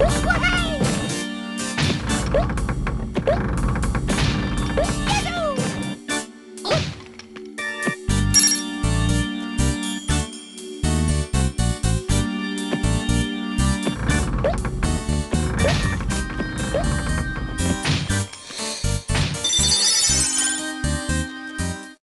What